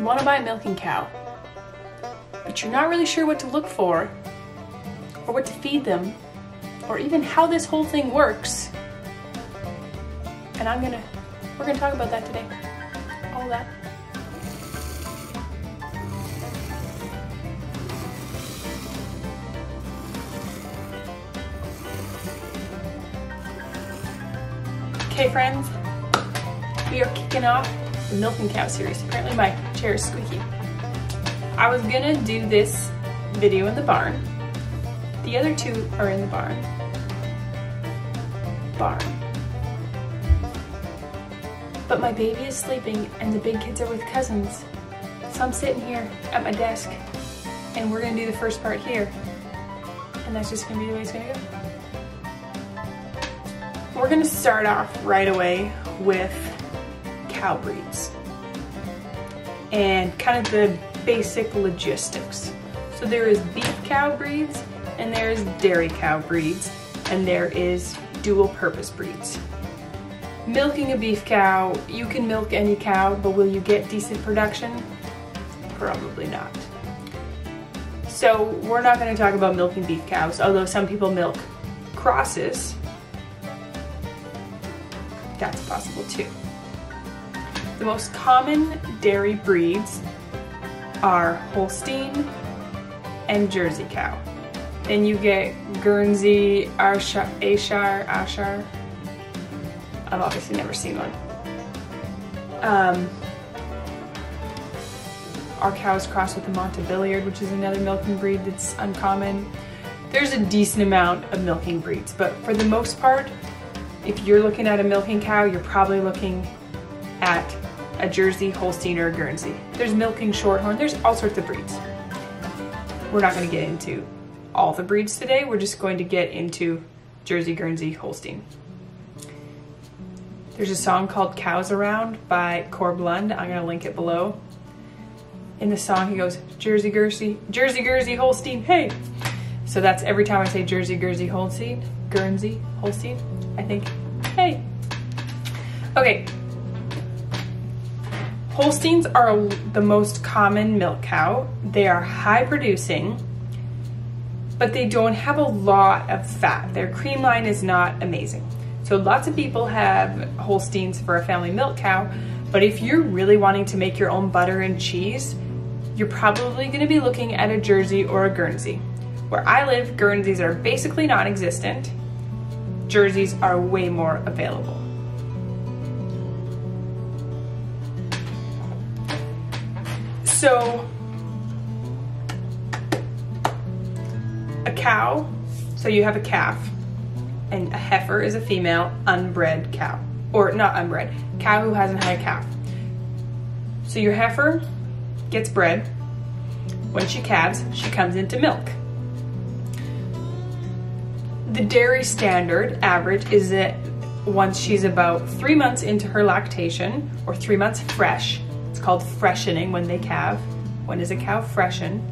Want to buy a milking cow, but you're not really sure what to look for, or what to feed them, or even how this whole thing works. And I'm gonna, we're gonna talk about that today. All that. Okay, friends, we are kicking off the milking cow series. Apparently my chair is squeaky. I was gonna do this video in the barn. The other two are in the barn. Barn. But my baby is sleeping and the big kids are with cousins. So I'm sitting here at my desk and we're gonna do the first part here. And that's just gonna be the way it's gonna go. We're gonna start off right away with cow breeds and kind of the basic logistics. So there is beef cow breeds and there is dairy cow breeds and there is dual purpose breeds. Milking a beef cow, you can milk any cow, but will you get decent production? Probably not. So we're not gonna talk about milking beef cows, although some people milk crosses that's possible too. The most common dairy breeds are Holstein and Jersey cow. Then you get Guernsey, Ayrshire, Ayrshire. I've obviously never seen one. Um, our cows cross with the Montabiliard, which is another milking breed that's uncommon. There's a decent amount of milking breeds, but for the most part, if you're looking at a milking cow, you're probably looking at a Jersey, Holstein, or a Guernsey. There's milking shorthorn, there's all sorts of breeds. We're not gonna get into all the breeds today, we're just going to get into Jersey, Guernsey, Holstein. There's a song called Cows Around by Corb Lund, I'm gonna link it below. In the song he goes, Jersey, Guernsey, Jersey, Guernsey, Holstein, hey! So that's every time I say Jersey, Guernsey, Holstein, Guernsey, Holstein, I think, hey. Okay. Holsteins are the most common milk cow. They are high producing, but they don't have a lot of fat. Their cream line is not amazing. So lots of people have Holsteins for a family milk cow, but if you're really wanting to make your own butter and cheese, you're probably gonna be looking at a Jersey or a Guernsey. Where I live, Guernseys are basically non-existent. Jerseys are way more available. So, a cow, so you have a calf, and a heifer is a female unbred cow. Or not unbred, cow who hasn't had a calf. So your heifer gets bred. When she calves, she comes into milk. The dairy standard average is that once she's about three months into her lactation or three months fresh, it's called freshening when they calve. When does a cow freshen?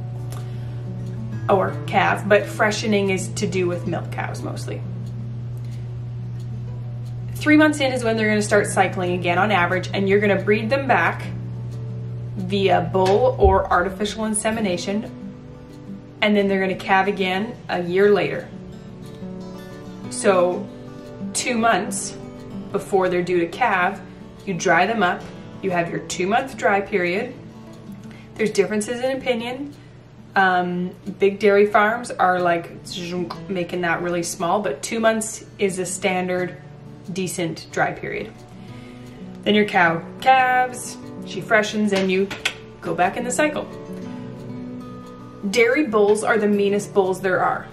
Or calve, but freshening is to do with milk cows mostly. Three months in is when they're gonna start cycling again on average, and you're gonna breed them back via bull or artificial insemination, and then they're gonna calve again a year later. So two months before they're due to calve, you dry them up. You have your two month dry period. There's differences in opinion. Um, big dairy farms are like making that really small, but two months is a standard decent dry period. Then your cow calves, she freshens and you go back in the cycle. Dairy bulls are the meanest bulls there are.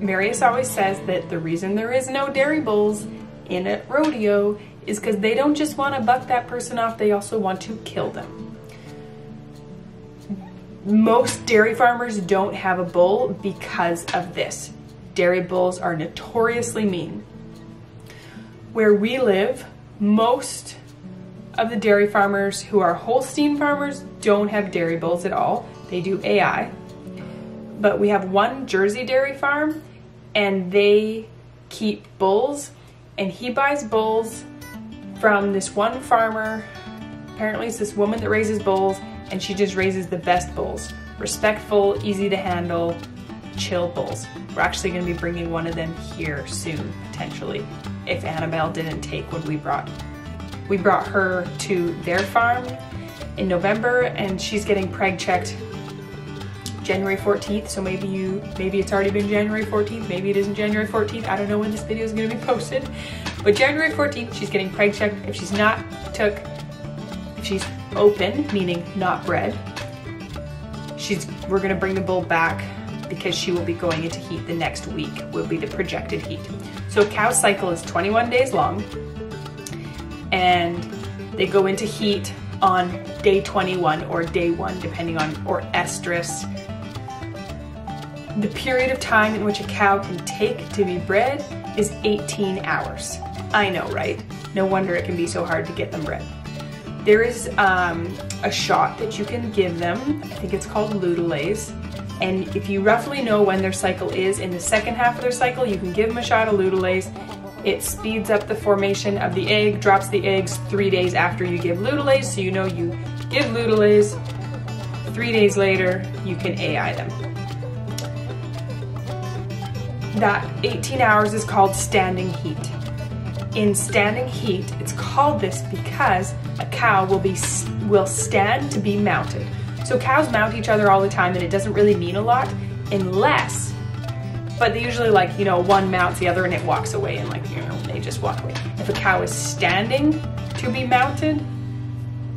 Marius always says that the reason there is no dairy bulls in a rodeo is because they don't just want to buck that person off, they also want to kill them. Most dairy farmers don't have a bull because of this. Dairy bulls are notoriously mean. Where we live, most of the dairy farmers who are Holstein farmers don't have dairy bulls at all. They do AI. But we have one Jersey dairy farm and they keep bulls and he buys bulls from this one farmer Apparently it's this woman that raises bulls and she just raises the best bulls. Respectful, easy to handle, chill bulls. We're actually gonna be bringing one of them here soon, potentially, if Annabelle didn't take what we brought. We brought her to their farm in November and she's getting preg checked January 14th. So maybe you, maybe it's already been January 14th. Maybe it isn't January 14th. I don't know when this video is gonna be posted. But January 14th, she's getting preg checked. If she's not took, if she's open, meaning not bred, she's, we're gonna bring the bull back because she will be going into heat the next week, will be the projected heat. So a cow cycle is 21 days long and they go into heat on day 21 or day one, depending on, or estrus. The period of time in which a cow can take to be bred is 18 hours. I know, right? No wonder it can be so hard to get them bred. There is um, a shot that you can give them. I think it's called Lutalyse. And if you roughly know when their cycle is, in the second half of their cycle, you can give them a shot of Lutalyse. It speeds up the formation of the egg, drops the eggs three days after you give Lutalyse, so you know you give Lutalyse, three days later, you can AI them. That 18 hours is called standing heat. In standing heat, it's called this because a cow will be will stand to be mounted. So cows mount each other all the time and it doesn't really mean a lot unless, but they usually like, you know, one mounts the other and it walks away and like, you know, they just walk away. If a cow is standing to be mounted,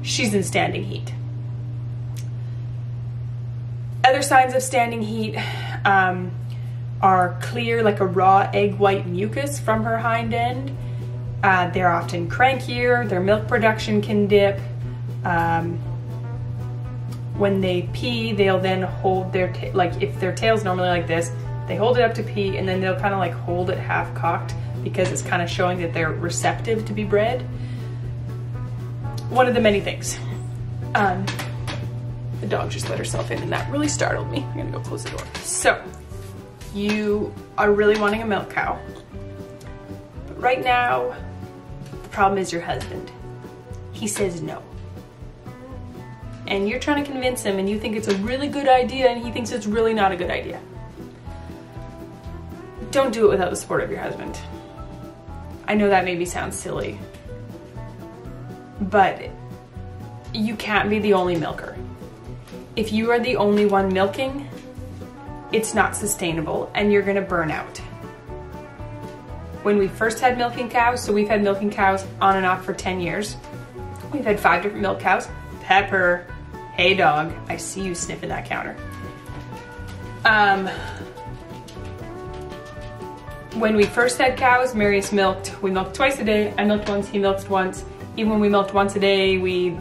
she's in standing heat. Other signs of standing heat um, are clear, like a raw egg white mucus from her hind end. Uh, they're often crankier, their milk production can dip. Um, when they pee, they'll then hold their, like if their tail's normally like this, they hold it up to pee and then they'll kind of like hold it half cocked because it's kind of showing that they're receptive to be bred. One of the many things. Um, the dog just let herself in and that really startled me. I'm gonna go close the door. So, you are really wanting a milk cow. But right now, problem is your husband. He says no and you're trying to convince him and you think it's a really good idea and he thinks it's really not a good idea. Don't do it without the support of your husband. I know that maybe sounds silly, but you can't be the only milker. If you are the only one milking, it's not sustainable and you're gonna burn out. When we first had milking cows, so we've had milking cows on and off for 10 years. We've had five different milk cows. Pepper, Hey dog, I see you sniffing that counter. Um, when we first had cows, Marius milked, we milked twice a day. I milked once, he milked once. Even when we milked once a day, we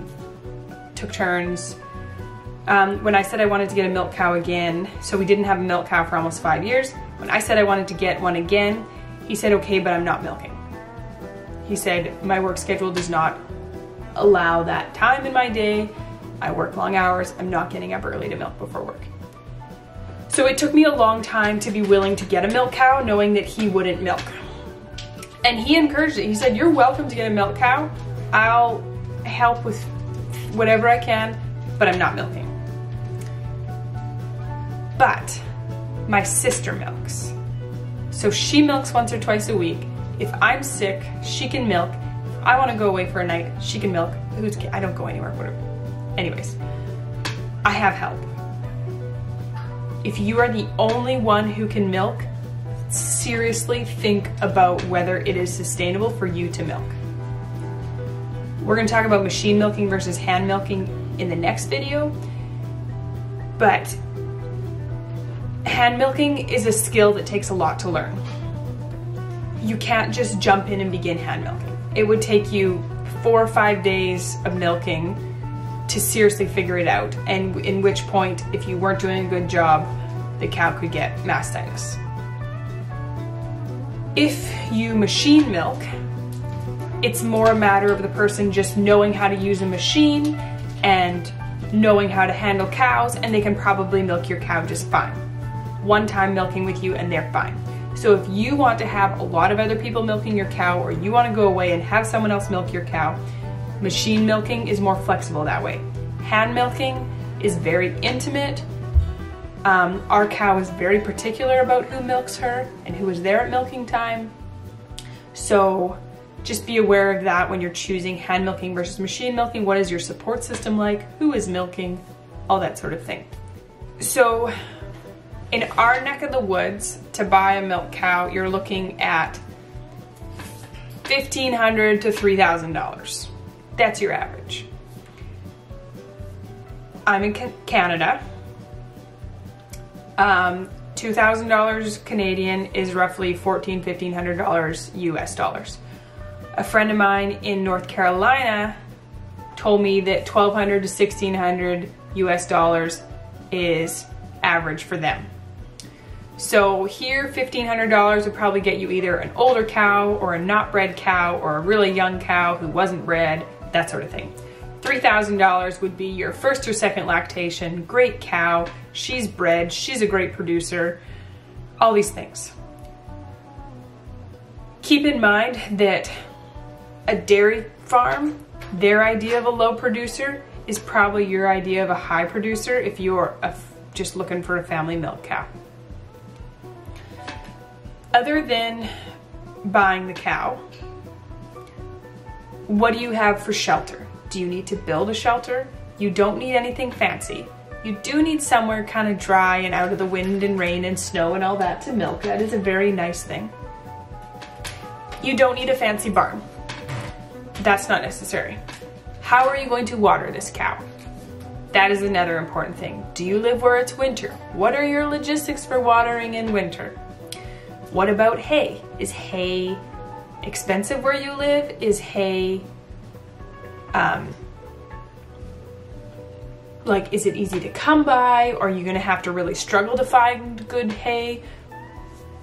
took turns. Um, when I said I wanted to get a milk cow again, so we didn't have a milk cow for almost five years. When I said I wanted to get one again, he said, okay, but I'm not milking. He said, my work schedule does not allow that time in my day. I work long hours, I'm not getting up early to milk before work. So it took me a long time to be willing to get a milk cow knowing that he wouldn't milk. And he encouraged it. He said, you're welcome to get a milk cow. I'll help with whatever I can, but I'm not milking. But my sister milks. So she milks once or twice a week. If I'm sick, she can milk. If I want to go away for a night, she can milk. Who's I don't go anywhere, whatever. Anyways, I have help. If you are the only one who can milk, seriously think about whether it is sustainable for you to milk. We're gonna talk about machine milking versus hand milking in the next video, but hand milking is a skill that takes a lot to learn. You can't just jump in and begin hand milking. It would take you four or five days of milking to seriously figure it out and in which point if you weren't doing a good job the cow could get mastitis. If you machine milk it's more a matter of the person just knowing how to use a machine and knowing how to handle cows and they can probably milk your cow just fine. One time milking with you and they're fine. So if you want to have a lot of other people milking your cow or you want to go away and have someone else milk your cow, Machine milking is more flexible that way. Hand milking is very intimate. Um, our cow is very particular about who milks her and who is there at milking time. So just be aware of that when you're choosing hand milking versus machine milking. What is your support system like? Who is milking? All that sort of thing. So in our neck of the woods, to buy a milk cow, you're looking at 1,500 to $3,000. That's your average. I'm in Canada. Um, $2,000 Canadian is roughly $1,400, $1,500 US dollars. A friend of mine in North Carolina told me that 1200 to 1600 US dollars is average for them. So here, $1,500 would probably get you either an older cow or a not bred cow or a really young cow who wasn't bred, that sort of thing. $3,000 would be your first or second lactation, great cow, she's bred, she's a great producer, all these things. Keep in mind that a dairy farm, their idea of a low producer is probably your idea of a high producer if you're just looking for a family milk cow other than buying the cow, what do you have for shelter? Do you need to build a shelter? You don't need anything fancy. You do need somewhere kind of dry and out of the wind and rain and snow and all that to milk. That is a very nice thing. You don't need a fancy barn. That's not necessary. How are you going to water this cow? That is another important thing. Do you live where it's winter? What are your logistics for watering in winter? What about hay? Is hay expensive where you live? Is hay, um, like, is it easy to come by? Or are you gonna have to really struggle to find good hay?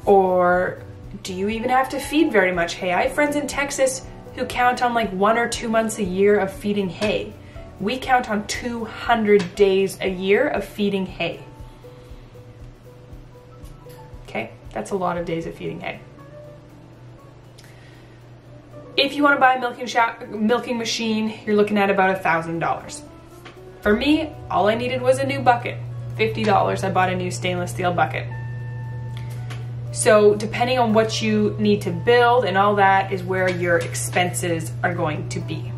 Or do you even have to feed very much hay? I have friends in Texas who count on like one or two months a year of feeding hay. We count on 200 days a year of feeding hay. That's a lot of days of feeding hay. If you want to buy a milking, milking machine, you're looking at about a $1,000. For me, all I needed was a new bucket. $50, I bought a new stainless steel bucket. So depending on what you need to build and all that is where your expenses are going to be.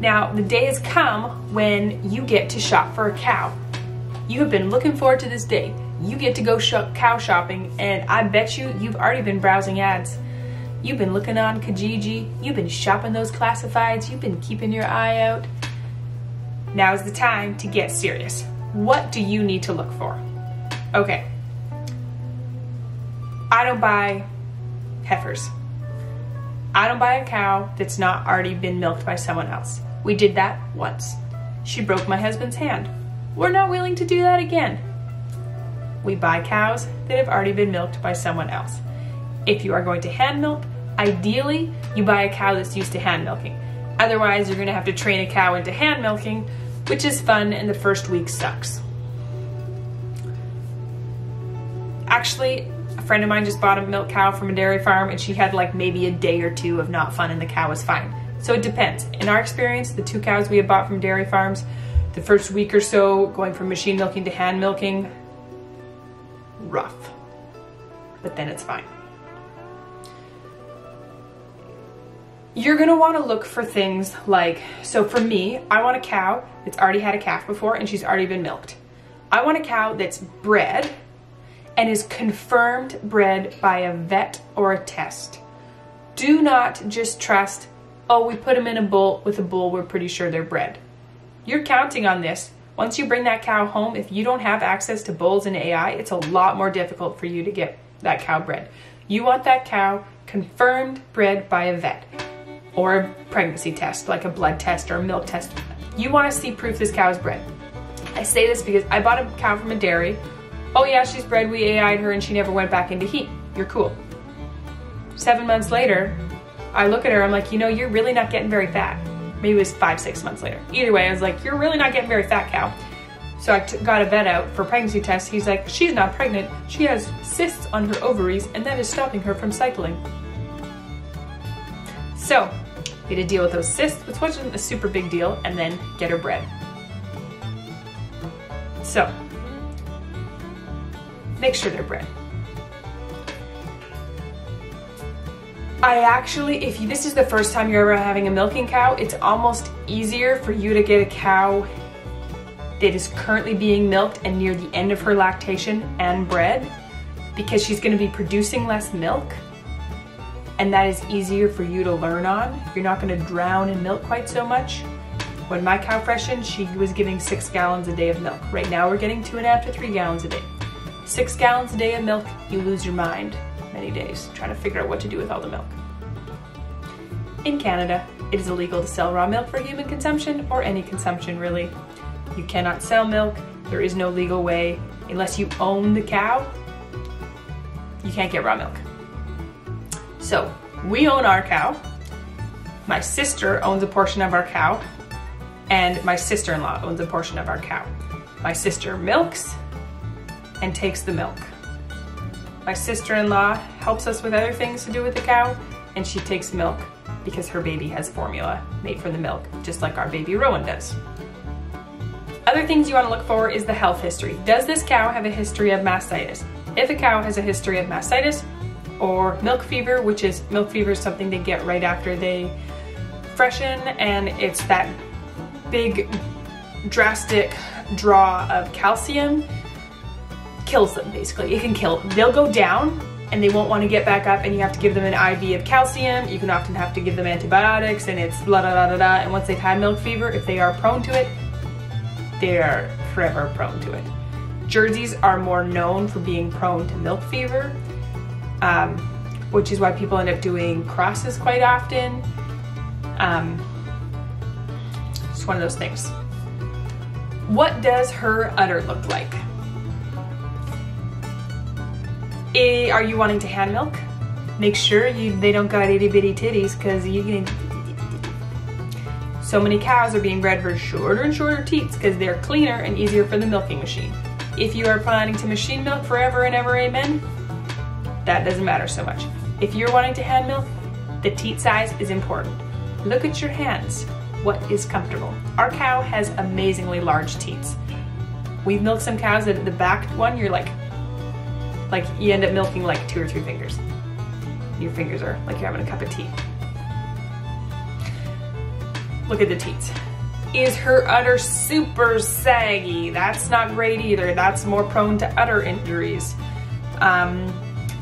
Now, the day has come when you get to shop for a cow. You have been looking forward to this day you get to go shop cow shopping and I bet you you've already been browsing ads. You've been looking on Kijiji, you've been shopping those classifieds, you've been keeping your eye out. Now's the time to get serious. What do you need to look for? Okay. I don't buy heifers. I don't buy a cow that's not already been milked by someone else. We did that once. She broke my husband's hand. We're not willing to do that again we buy cows that have already been milked by someone else. If you are going to hand milk, ideally you buy a cow that's used to hand milking. Otherwise, you're gonna have to train a cow into hand milking, which is fun and the first week sucks. Actually, a friend of mine just bought a milk cow from a dairy farm and she had like maybe a day or two of not fun and the cow was fine. So it depends. In our experience, the two cows we had bought from dairy farms, the first week or so going from machine milking to hand milking, rough, but then it's fine. You're gonna wanna look for things like, so for me, I want a cow that's already had a calf before and she's already been milked. I want a cow that's bred and is confirmed bred by a vet or a test. Do not just trust, oh, we put them in a bull with a bull, we're pretty sure they're bred. You're counting on this once you bring that cow home, if you don't have access to bulls and AI, it's a lot more difficult for you to get that cow bred. You want that cow confirmed bred by a vet or a pregnancy test, like a blood test or a milk test. You want to see proof this cow is bred. I say this because I bought a cow from a dairy. Oh yeah, she's bred, we AI'd her and she never went back into heat. You're cool. Seven months later, I look at her, I'm like, you know, you're really not getting very fat. Maybe it was five, six months later. Either way, I was like, you're really not getting very fat, cow. So I got a vet out for pregnancy tests. He's like, she's not pregnant. She has cysts on her ovaries and that is stopping her from cycling. So You had to deal with those cysts, which wasn't a super big deal, and then get her bred. So, make sure they're bred. I actually, if this is the first time you're ever having a milking cow, it's almost easier for you to get a cow that is currently being milked and near the end of her lactation and bred because she's gonna be producing less milk and that is easier for you to learn on. You're not gonna drown in milk quite so much. When my cow freshened, she was giving six gallons a day of milk. Right now we're getting two and a half to three gallons a day. Six gallons a day of milk, you lose your mind many days trying to figure out what to do with all the milk. In Canada, it is illegal to sell raw milk for human consumption or any consumption really. You cannot sell milk, there is no legal way. Unless you own the cow, you can't get raw milk. So we own our cow. My sister owns a portion of our cow and my sister-in-law owns a portion of our cow. My sister milks and takes the milk. My sister-in-law helps us with other things to do with the cow and she takes milk because her baby has formula made from the milk, just like our baby Rowan does. Other things you want to look for is the health history. Does this cow have a history of mastitis? If a cow has a history of mastitis or milk fever, which is milk fever is something they get right after they freshen and it's that big drastic draw of calcium kills them basically. It can kill. They'll go down and they won't want to get back up and you have to give them an IV of calcium. You can often have to give them antibiotics and it's blah, blah, blah, blah, blah. And once they've had milk fever, if they are prone to it, they are forever prone to it. Jerseys are more known for being prone to milk fever, um, which is why people end up doing crosses quite often. Um, it's one of those things. What does her udder look like? Eh, are you wanting to hand milk? Make sure you they don't got itty bitty titties because you can. So many cows are being bred for shorter and shorter teats because they're cleaner and easier for the milking machine. If you are planning to machine milk forever and ever, amen, that doesn't matter so much. If you're wanting to hand milk, the teat size is important. Look at your hands. What is comfortable? Our cow has amazingly large teats. We've milked some cows that the back one, you're like, like you end up milking like two or three fingers. Your fingers are like you're having a cup of tea. Look at the teats. Is her udder super saggy? That's not great either. That's more prone to udder injuries. Um,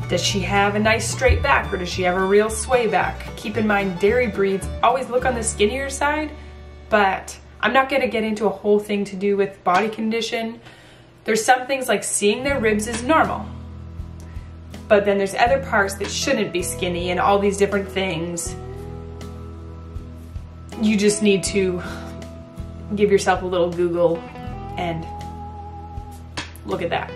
does she have a nice straight back or does she have a real sway back? Keep in mind dairy breeds always look on the skinnier side, but I'm not gonna get into a whole thing to do with body condition. There's some things like seeing their ribs is normal but then there's other parts that shouldn't be skinny and all these different things. You just need to give yourself a little Google and look at that.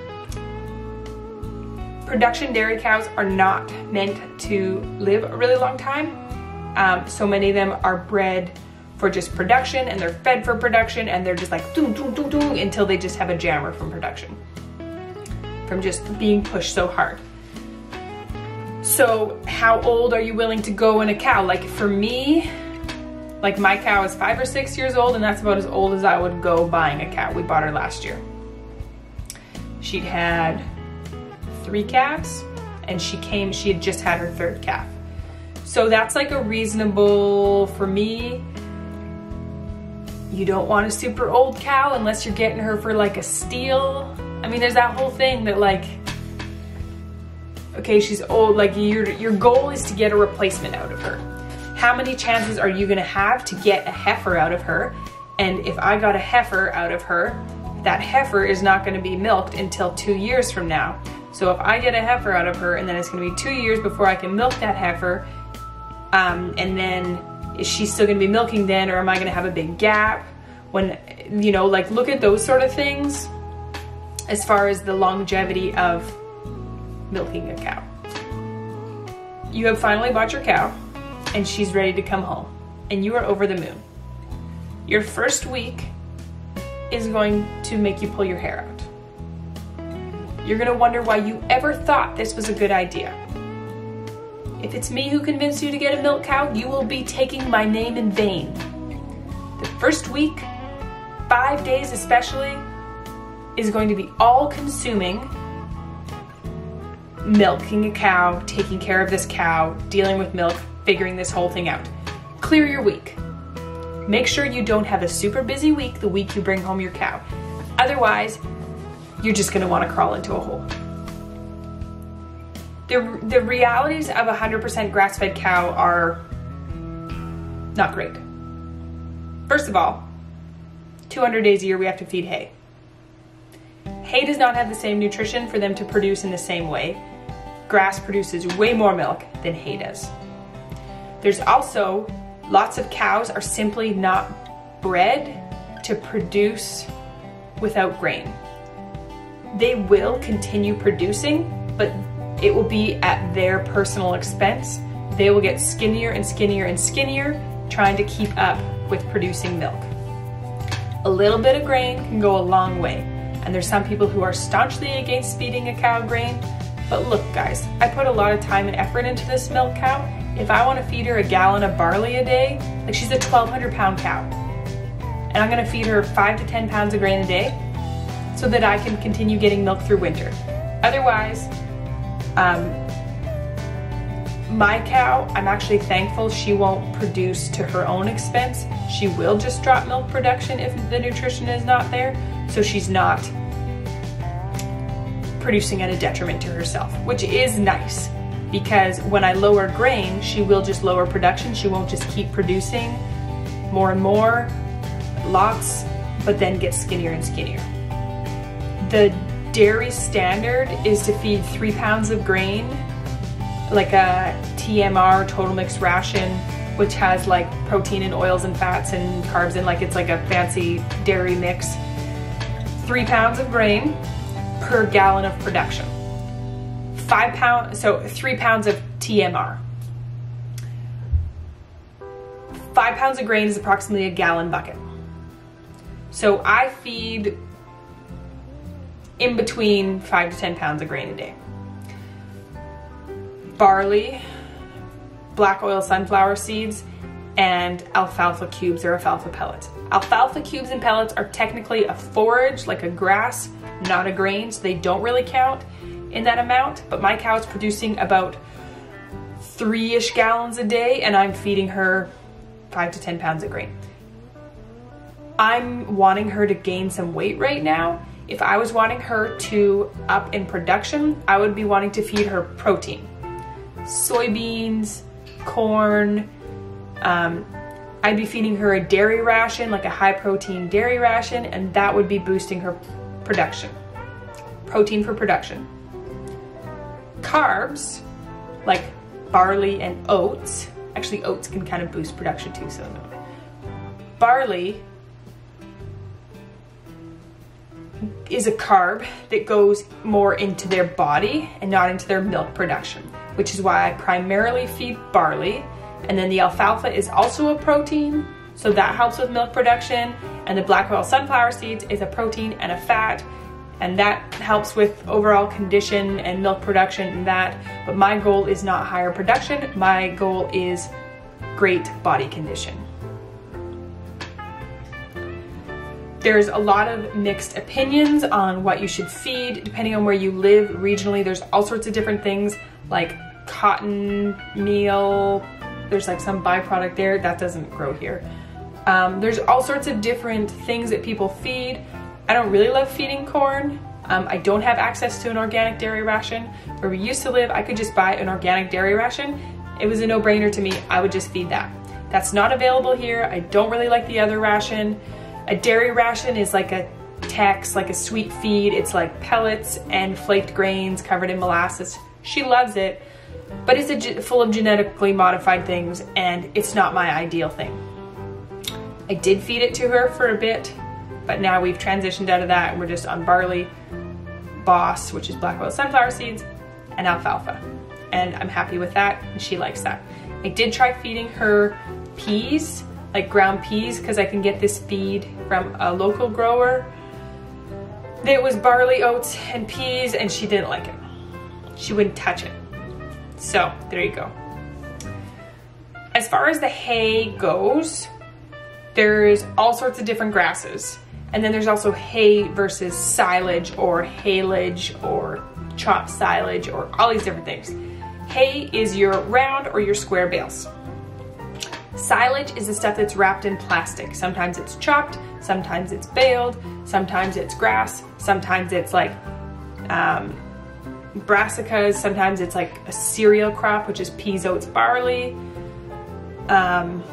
Production dairy cows are not meant to live a really long time. Um, so many of them are bred for just production and they're fed for production and they're just like doom, doom, doom, doom until they just have a jammer from production, from just being pushed so hard. So how old are you willing to go in a cow? Like for me, like my cow is five or six years old and that's about as old as I would go buying a cow. We bought her last year. She'd had three calves and she came, she had just had her third calf. So that's like a reasonable, for me, you don't want a super old cow unless you're getting her for like a steal. I mean, there's that whole thing that like, okay, she's old, like your, your goal is to get a replacement out of her. How many chances are you gonna have to get a heifer out of her? And if I got a heifer out of her, that heifer is not gonna be milked until two years from now. So if I get a heifer out of her and then it's gonna be two years before I can milk that heifer, um, and then is she still gonna be milking then or am I gonna have a big gap? When, you know, like look at those sort of things as far as the longevity of milking a cow. You have finally bought your cow and she's ready to come home and you are over the moon. Your first week is going to make you pull your hair out. You're gonna wonder why you ever thought this was a good idea. If it's me who convinced you to get a milk cow, you will be taking my name in vain. The first week, five days especially, is going to be all consuming milking a cow, taking care of this cow, dealing with milk, figuring this whole thing out. Clear your week. Make sure you don't have a super busy week the week you bring home your cow. Otherwise, you're just gonna wanna crawl into a hole. The, the realities of a 100% grass fed cow are not great. First of all, 200 days a year we have to feed hay. Hay does not have the same nutrition for them to produce in the same way. Grass produces way more milk than hay does. There's also lots of cows are simply not bred to produce without grain. They will continue producing, but it will be at their personal expense. They will get skinnier and skinnier and skinnier trying to keep up with producing milk. A little bit of grain can go a long way, and there's some people who are staunchly against feeding a cow grain. But look, guys, I put a lot of time and effort into this milk cow. If I want to feed her a gallon of barley a day, like she's a 1,200 pound cow, and I'm going to feed her five to 10 pounds of grain a day so that I can continue getting milk through winter. Otherwise, um, my cow, I'm actually thankful she won't produce to her own expense. She will just drop milk production if the nutrition is not there, so she's not producing at a detriment to herself, which is nice because when I lower grain, she will just lower production. She won't just keep producing more and more, lots, but then get skinnier and skinnier. The dairy standard is to feed three pounds of grain like a TMR total mixed ration, which has like protein and oils and fats and carbs and like it's like a fancy dairy mix. Three pounds of grain per gallon of production. Five pounds, so three pounds of TMR. Five pounds of grain is approximately a gallon bucket. So I feed in between five to 10 pounds of grain a day barley, black oil sunflower seeds, and alfalfa cubes or alfalfa pellets. Alfalfa cubes and pellets are technically a forage, like a grass, not a grain, so they don't really count in that amount, but my cow is producing about three-ish gallons a day and I'm feeding her five to 10 pounds of grain. I'm wanting her to gain some weight right now. If I was wanting her to up in production, I would be wanting to feed her protein soybeans, corn. Um, I'd be feeding her a dairy ration, like a high protein dairy ration, and that would be boosting her production. Protein for production. Carbs, like barley and oats, actually oats can kind of boost production too, so barley is a carb that goes more into their body and not into their milk production which is why I primarily feed barley. And then the alfalfa is also a protein, so that helps with milk production. And the black oil sunflower seeds is a protein and a fat, and that helps with overall condition and milk production and that. But my goal is not higher production, my goal is great body condition. There's a lot of mixed opinions on what you should feed depending on where you live regionally. There's all sorts of different things like cotton meal. There's like some byproduct there that doesn't grow here. Um, there's all sorts of different things that people feed. I don't really love feeding corn. Um, I don't have access to an organic dairy ration. Where we used to live, I could just buy an organic dairy ration. It was a no-brainer to me. I would just feed that. That's not available here. I don't really like the other ration. A dairy ration is like a Tex, like a sweet feed. It's like pellets and flaked grains covered in molasses. She loves it, but it's a, full of genetically modified things and it's not my ideal thing. I did feed it to her for a bit, but now we've transitioned out of that and we're just on barley, boss, which is black oil sunflower seeds, and alfalfa. And I'm happy with that and she likes that. I did try feeding her peas, like ground peas, because I can get this feed from a local grower. It was barley, oats, and peas, and she didn't like it. She wouldn't touch it. So there you go. As far as the hay goes, there's all sorts of different grasses. And then there's also hay versus silage or haylage or chopped silage or all these different things. Hay is your round or your square bales. Silage is the stuff that's wrapped in plastic. Sometimes it's chopped, sometimes it's baled, sometimes it's grass, sometimes it's like um, brassicas, sometimes it's like a cereal crop, which is peas, oats, barley. Um,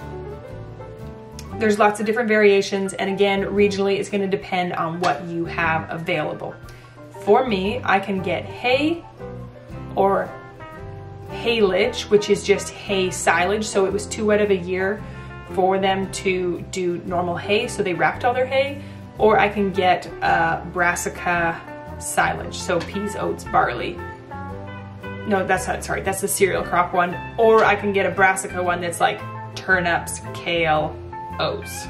there's lots of different variations and again, regionally it's gonna depend on what you have available. For me, I can get hay or haylage, which is just hay silage. So it was too wet of a year for them to do normal hay, so they wrapped all their hay. Or I can get uh, brassica silage, so peas, oats, barley. No, that's not, sorry, that's the cereal crop one. Or I can get a brassica one that's like turnips, kale, oats.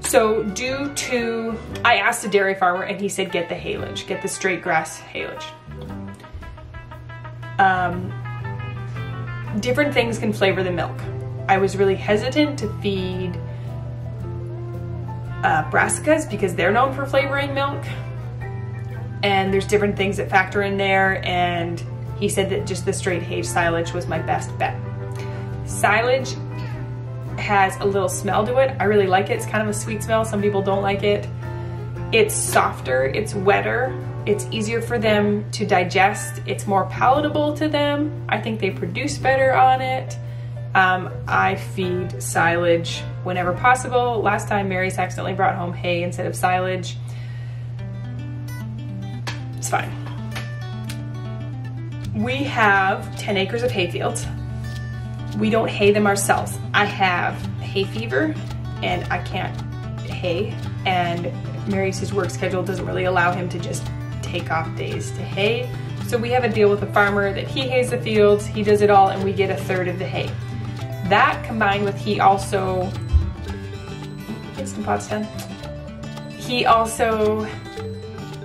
So due to, I asked a dairy farmer and he said get the haylage, get the straight grass haylage. Um, different things can flavor the milk. I was really hesitant to feed uh, brassicas because they're known for flavoring milk. And there's different things that factor in there and he said that just the straight hay silage was my best bet. Silage has a little smell to it. I really like it. It's kind of a sweet smell. Some people don't like it. It's softer, it's wetter, it's easier for them to digest, it's more palatable to them. I think they produce better on it. Um, I feed silage whenever possible. Last time Marius accidentally brought home hay instead of silage. It's fine. We have 10 acres of hay fields. We don't hay them ourselves. I have hay fever and I can't hay and Marius' work schedule doesn't really allow him to just take off days to hay. So we have a deal with a farmer that he hays the fields, he does it all, and we get a third of the hay. That combined with he also, get some pots done. He also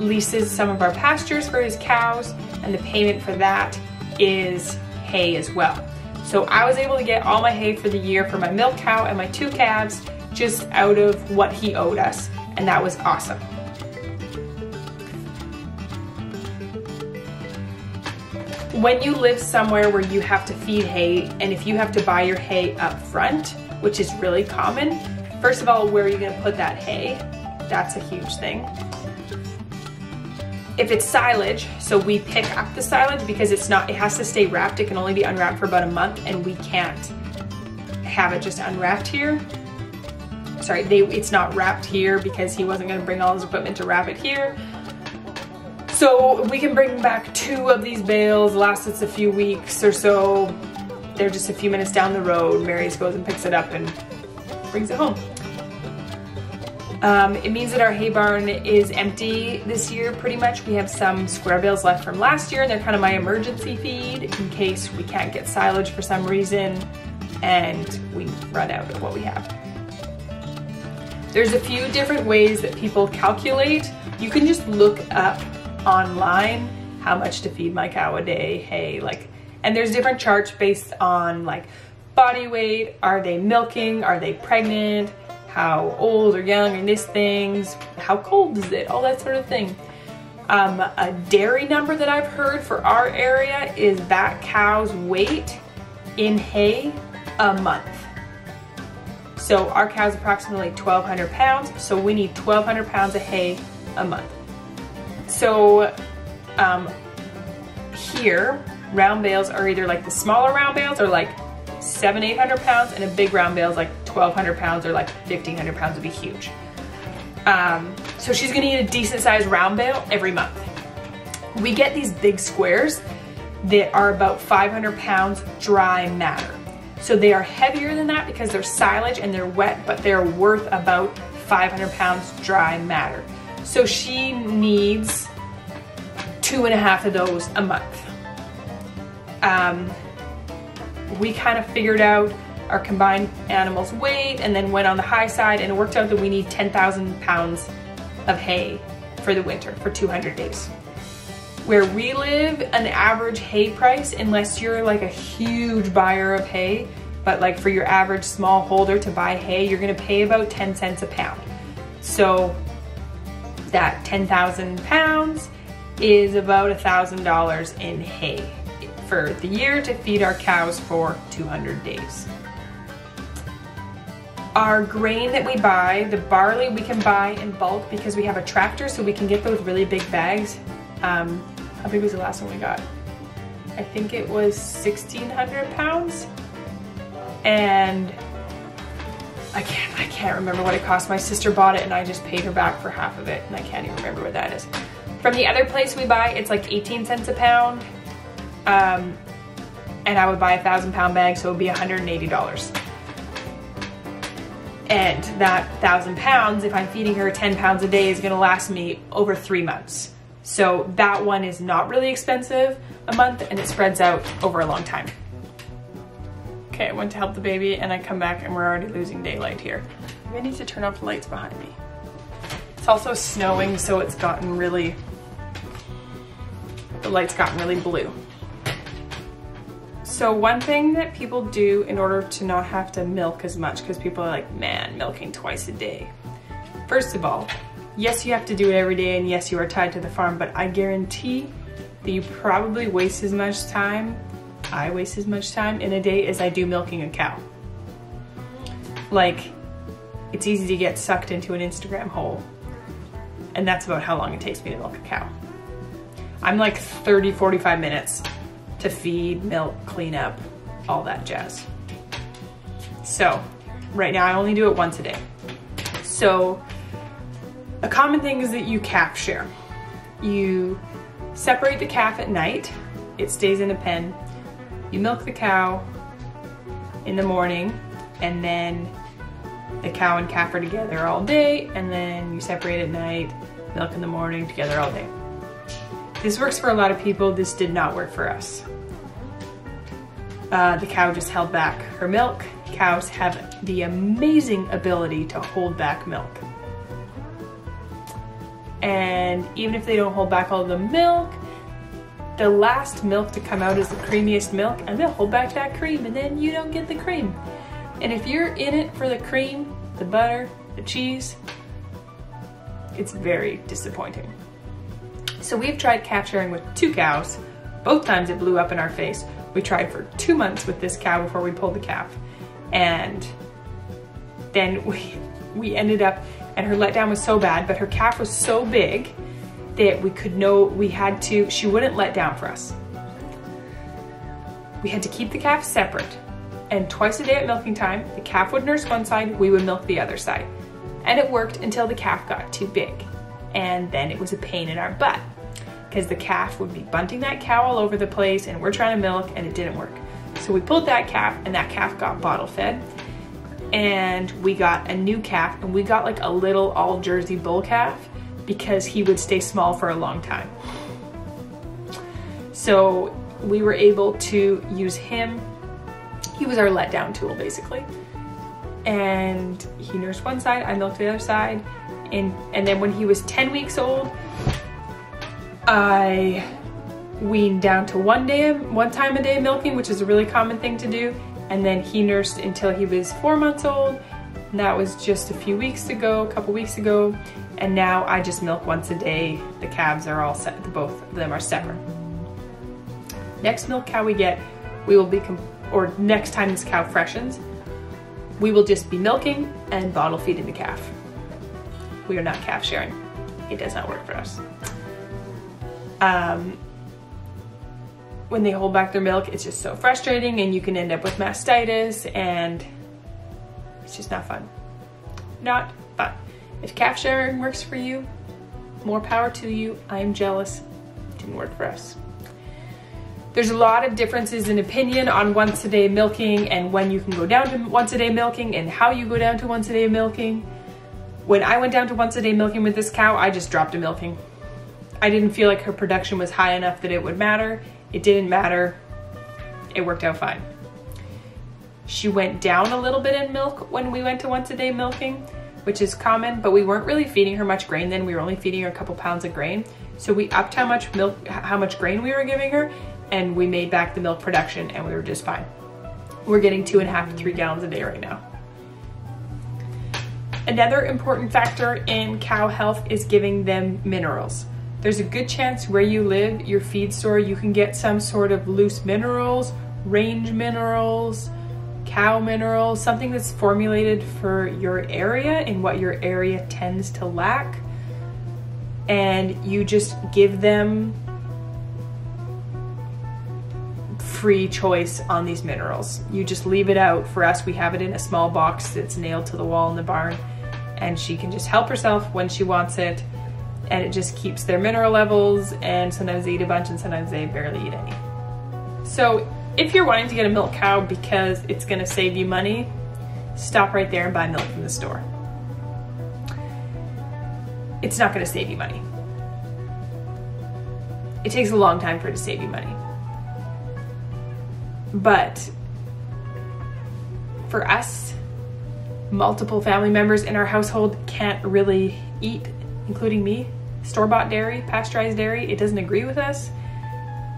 leases some of our pastures for his cows, and the payment for that is hay as well. So I was able to get all my hay for the year for my milk cow and my two calves just out of what he owed us and that was awesome. When you live somewhere where you have to feed hay, and if you have to buy your hay up front, which is really common, first of all, where are you gonna put that hay? That's a huge thing. If it's silage, so we pick up the silage because it's not, it has to stay wrapped. It can only be unwrapped for about a month and we can't have it just unwrapped here sorry, they, it's not wrapped here because he wasn't gonna bring all his equipment to wrap it here. So we can bring back two of these bales, lasts us a few weeks or so. They're just a few minutes down the road. Marius goes and picks it up and brings it home. Um, it means that our hay barn is empty this year pretty much. We have some square bales left from last year and they're kind of my emergency feed in case we can't get silage for some reason and we run out of what we have. There's a few different ways that people calculate. You can just look up online how much to feed my cow a day, hey, like, and there's different charts based on like body weight, are they milking, are they pregnant, how old or young are these things, how cold is it, all that sort of thing. Um, a dairy number that I've heard for our area is that cow's weight in hay a month. So our cow's approximately 1,200 pounds, so we need 1,200 pounds of hay a month. So um, here, round bales are either like the smaller round bales or like seven, 800 pounds, and a big round bale is like 1,200 pounds or like 1,500 pounds would be huge. Um, so she's gonna need a decent sized round bale every month. We get these big squares that are about 500 pounds dry matter. So they are heavier than that because they're silage and they're wet, but they're worth about 500 pounds dry matter. So she needs two and a half of those a month. Um, we kind of figured out our combined animals weight and then went on the high side and it worked out that we need 10,000 pounds of hay for the winter for 200 days. Where we live, an average hay price, unless you're like a huge buyer of hay, but like for your average small holder to buy hay, you're gonna pay about 10 cents a pound. So that 10,000 pounds is about $1,000 in hay for the year to feed our cows for 200 days. Our grain that we buy, the barley we can buy in bulk because we have a tractor so we can get those really big bags. Um, how big was the last one we got? I think it was 1,600 pounds. And I can't, I can't remember what it cost. My sister bought it and I just paid her back for half of it and I can't even remember what that is. From the other place we buy, it's like 18 cents a pound. Um, and I would buy a thousand pound bag, so it would be $180. And that thousand pounds, if I'm feeding her 10 pounds a day, is gonna last me over three months. So that one is not really expensive a month and it spreads out over a long time. Okay, I went to help the baby and I come back and we're already losing daylight here. I need to turn off the lights behind me. It's also snowing, so it's gotten really, the light's gotten really blue. So one thing that people do in order to not have to milk as much, because people are like, man, milking twice a day. First of all, yes, you have to do it every day and yes, you are tied to the farm, but I guarantee that you probably waste as much time, I waste as much time in a day as I do milking a cow. Like, it's easy to get sucked into an Instagram hole. And that's about how long it takes me to milk a cow. I'm like 30, 45 minutes to feed, milk, clean up, all that jazz. So right now I only do it once a day. So a common thing is that you calf share. You separate the calf at night, it stays in a pen. You milk the cow in the morning and then the cow and calf are together all day and then you separate at night, milk in the morning, together all day. This works for a lot of people, this did not work for us. Uh, the cow just held back her milk. Cows have the amazing ability to hold back milk. And even if they don't hold back all the milk, the last milk to come out is the creamiest milk and they'll hold back that cream and then you don't get the cream. And if you're in it for the cream, the butter, the cheese, it's very disappointing. So we've tried calf sharing with two cows. Both times it blew up in our face. We tried for two months with this cow before we pulled the calf. And then we, we ended up, and her letdown was so bad, but her calf was so big that we could know, we had to, she wouldn't let down for us. We had to keep the calf separate. And twice a day at milking time, the calf would nurse one side, we would milk the other side. And it worked until the calf got too big. And then it was a pain in our butt because the calf would be bunting that cow all over the place and we're trying to milk and it didn't work. So we pulled that calf and that calf got bottle fed and we got a new calf and we got like a little all Jersey bull calf because he would stay small for a long time. So we were able to use him. He was our letdown tool basically. And he nursed one side, I milked the other side. And, and then when he was 10 weeks old, I weaned down to one day, one time a day milking, which is a really common thing to do. And then he nursed until he was four months old. And that was just a few weeks ago, a couple weeks ago. And now I just milk once a day. The calves are all set, both of them are separate. Next milk cow we get, we will be, or next time this cow freshens, we will just be milking and bottle feeding the calf. We are not calf sharing. It does not work for us um, when they hold back their milk, it's just so frustrating and you can end up with mastitis and it's just not fun. Not fun. If calf sharing works for you, more power to you. I'm jealous. Didn't work for us. There's a lot of differences in opinion on once a day milking and when you can go down to once a day milking and how you go down to once a day milking. When I went down to once a day milking with this cow, I just dropped a milking. I didn't feel like her production was high enough that it would matter. It didn't matter. It worked out fine. She went down a little bit in milk when we went to once a day milking, which is common, but we weren't really feeding her much grain then. We were only feeding her a couple pounds of grain. So we upped how much milk, how much grain we were giving her, and we made back the milk production and we were just fine. We're getting two and a half to three gallons a day right now. Another important factor in cow health is giving them minerals. There's a good chance where you live, your feed store, you can get some sort of loose minerals, range minerals, cow minerals, something that's formulated for your area and what your area tends to lack. And you just give them free choice on these minerals. You just leave it out. For us, we have it in a small box that's nailed to the wall in the barn and she can just help herself when she wants it and it just keeps their mineral levels and sometimes they eat a bunch and sometimes they barely eat any. So if you're wanting to get a milk cow because it's gonna save you money, stop right there and buy milk from the store. It's not gonna save you money. It takes a long time for it to save you money. But for us, multiple family members in our household can't really eat, including me, store-bought dairy, pasteurized dairy. It doesn't agree with us.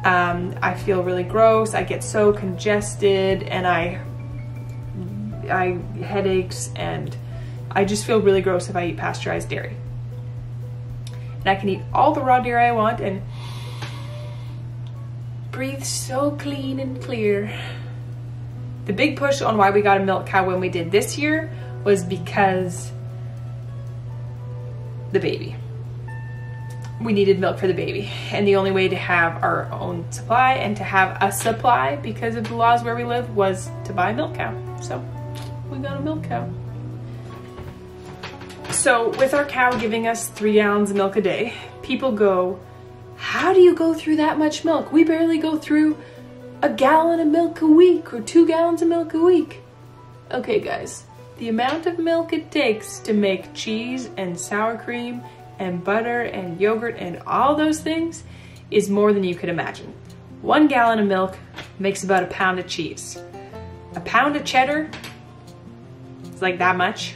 Um, I feel really gross. I get so congested and I, I headaches and I just feel really gross if I eat pasteurized dairy. And I can eat all the raw dairy I want and breathe so clean and clear. The big push on why we got a milk cow when we did this year was because the baby. We needed milk for the baby. And the only way to have our own supply and to have a supply because of the laws where we live was to buy a milk cow. So we got a milk cow. So with our cow giving us three gallons of milk a day, people go, how do you go through that much milk? We barely go through a gallon of milk a week or two gallons of milk a week. Okay guys, the amount of milk it takes to make cheese and sour cream and butter and yogurt and all those things is more than you could imagine. One gallon of milk makes about a pound of cheese. A pound of cheddar is like that much.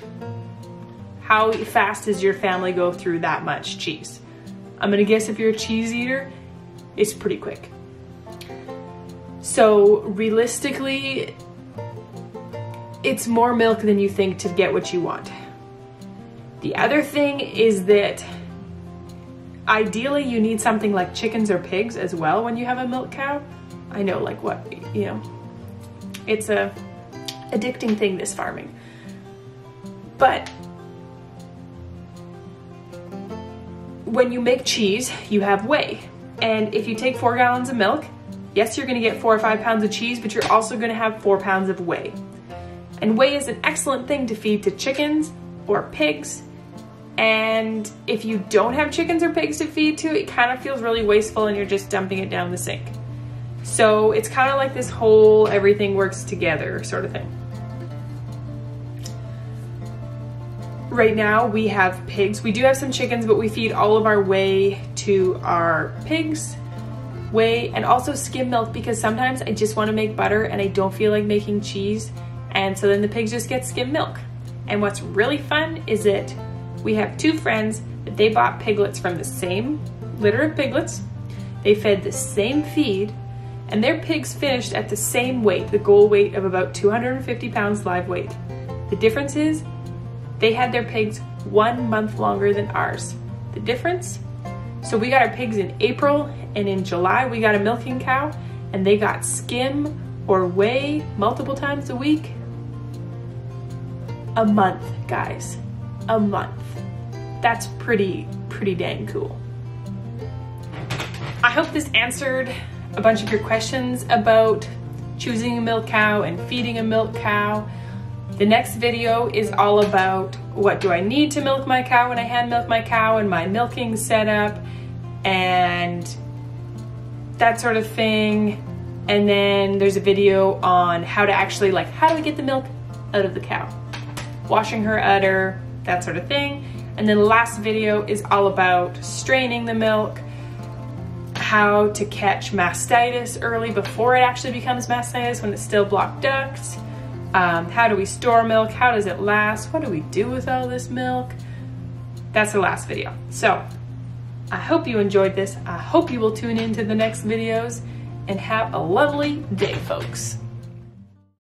How fast does your family go through that much cheese? I'm gonna guess if you're a cheese eater, it's pretty quick. So realistically, it's more milk than you think to get what you want. The other thing is that ideally you need something like chickens or pigs as well when you have a milk cow. I know like what, you know, it's a addicting thing, this farming. But when you make cheese, you have whey. And if you take four gallons of milk, yes, you're gonna get four or five pounds of cheese, but you're also gonna have four pounds of whey. And whey is an excellent thing to feed to chickens or pigs. And if you don't have chickens or pigs to feed to, it kind of feels really wasteful and you're just dumping it down the sink. So it's kind of like this whole everything works together sort of thing. Right now we have pigs. We do have some chickens, but we feed all of our whey to our pigs, whey, and also skim milk because sometimes I just want to make butter and I don't feel like making cheese. And so then the pigs just get skim milk. And what's really fun is that we have two friends that they bought piglets from the same litter of piglets. They fed the same feed and their pigs finished at the same weight, the goal weight of about 250 pounds live weight. The difference is they had their pigs one month longer than ours. The difference? So we got our pigs in April and in July we got a milking cow and they got skim or whey multiple times a week a month, guys. A month. That's pretty, pretty dang cool. I hope this answered a bunch of your questions about choosing a milk cow and feeding a milk cow. The next video is all about what do I need to milk my cow when I hand milk my cow and my milking setup and that sort of thing. And then there's a video on how to actually like, how do we get the milk out of the cow? washing her udder, that sort of thing. And then the last video is all about straining the milk, how to catch mastitis early before it actually becomes mastitis when it's still blocked ducts. Um, how do we store milk? How does it last? What do we do with all this milk? That's the last video. So I hope you enjoyed this. I hope you will tune in to the next videos and have a lovely day, folks.